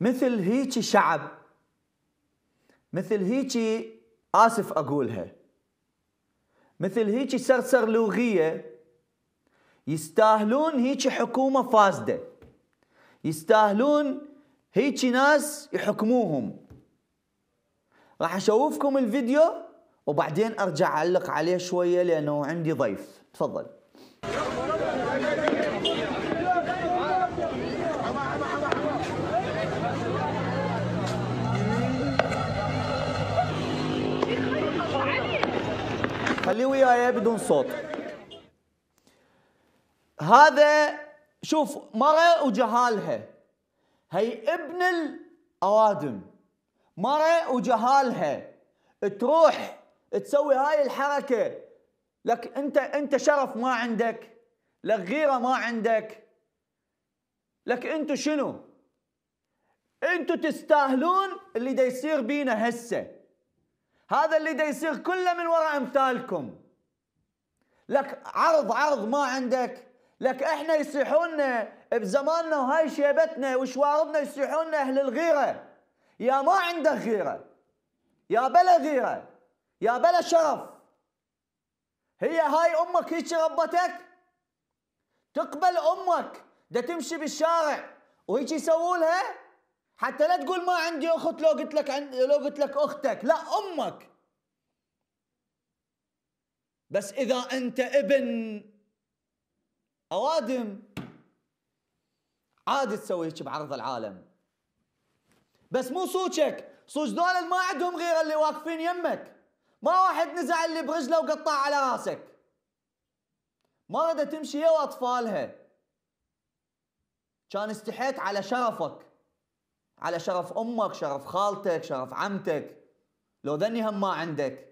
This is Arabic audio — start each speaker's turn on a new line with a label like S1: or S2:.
S1: مثل هيك شعب مثل هيك آسف أقولها مثل هيك سرسر لوغية يستاهلون هيك حكومة فاسدة يستاهلون هيك ناس يحكموهم. راح أشوفكم الفيديو وبعدين أرجع أعلق عليه شوية لأنه عندي ضيف. تفضل. خليه وياي بدون صوت. هذا شوف مرة وجهالها هي. ابن الأوادم. مرة وجهالها تروح تسوي هاي الحركة. لك أنت أنت شرف ما عندك لك غيرة ما عندك. لك أنتو شنو؟ أنتو تستاهلون اللي دا يصير بينا هسه. هذا اللي دا يصير كله من وراء أمثالكم. لك عرض عرض ما عندك. لك إحنا يصيحوننا بزماننا وهاي شيبتنا وشواربنا يصيحوننا أهل الغيرة. يا ما عندك غيرة. يا بلا غيرة. يا بلا شرف. هي هاي أمك هيك ربتك؟ تقبل أمك. دا تمشي بالشارع. وهيك يسووا لها؟ حتى لا تقول ما عندي أخت لو قلت لك عند لو قلت لك أختك. لا أمك. بس إذا أنت ابن أوادم عادي تسوي هيك بعرض العالم. بس مو صوتك صوت دول ما عندهم غير اللي واقفين يمك. ما واحد نزع اللي برجله وقطع على راسك. مرة تمشي هي وأطفالها. كان استحيت على شرفك. على شرف أمك شرف خالتك شرف عمتك. لو ذني هم ما عندك.